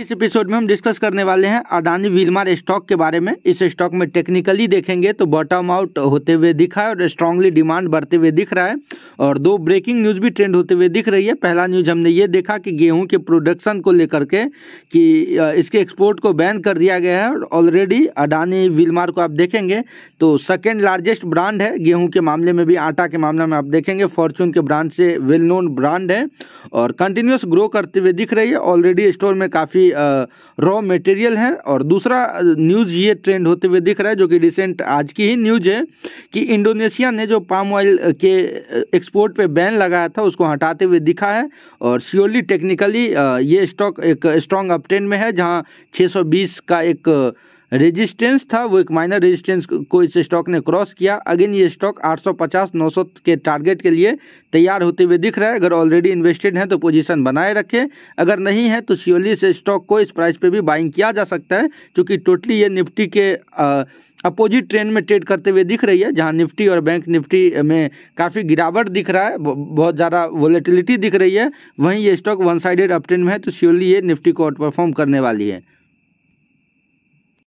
इस एपिसोड में हम डिस्कस करने वाले हैं अडानी विलमार स्टॉक के बारे में। इस स्टॉक में टेक्निकली देखेंगे तो बॉटम आउट होते हुए दिखा है और स्ट्रांगली डिमांड बढ़ते हुए दिख रहा है। और दो ब्रेकिंग न्यूज़ भी ट्रेंड होते हुए दिख रही है। पहला न्यूज़ हमने ये देखा कि गेहूँ के प्रोडक्शन को लेकर के कि इसके एक्सपोर्ट को बैन कर दिया गया है और ऑलरेडी अडानी विलमार को आप देखेंगे तो सेकेंड लार्जेस्ट ब्रांड है। गेहूँ के मामले में भी, आटा के मामले में आप देखेंगे। फॉर्चून के ब्रांड से वेल नोन ब्रांड है और कंटिन्यूस ग्रो करते हुए दिख रही है। ऑलरेडी स्टोर में काफ़ी रॉ मटेरियल है और दूसरा न्यूज़ ये ट्रेंड होते हुए दिख रहा है जो कि रिसेंट आज की ही न्यूज़ है कि इंडोनेशिया ने जो पाम ऑयल के एक्सपोर्ट पे बैन लगाया था उसको हटाते हुए दिखा है और श्योरली टेक्निकली ये स्टॉक एक स्ट्रॉन्ग अपट्रेंड में है जहाँ 620 का एक रेजिस्टेंस था, वो एक माइनर रेजिस्टेंस को इस स्टॉक ने क्रॉस किया। अगेन ये स्टॉक 850 900 के टारगेट के लिए तैयार होते हुए दिख रहा है। अगर ऑलरेडी इन्वेस्टेड हैं तो पोजीशन बनाए रखें। अगर नहीं है तो श्योरली इस स्टॉक को इस प्राइस पे भी बाइंग किया जा सकता है, क्योंकि टोटली ये निफ्टी के अपोजिट ट्रेंड में ट्रेड करते हुए दिख रही है, जहाँ निफ्टी और बैंक निफ्टी में काफ़ी गिरावट दिख रहा है। बहुत ज़्यादा वोलेटिलिटी दिख रही है। वहीं ये stock one sided up uptrend में है तो श्योरली ये निफ्टी को आउट परफॉर्म करने वाली है।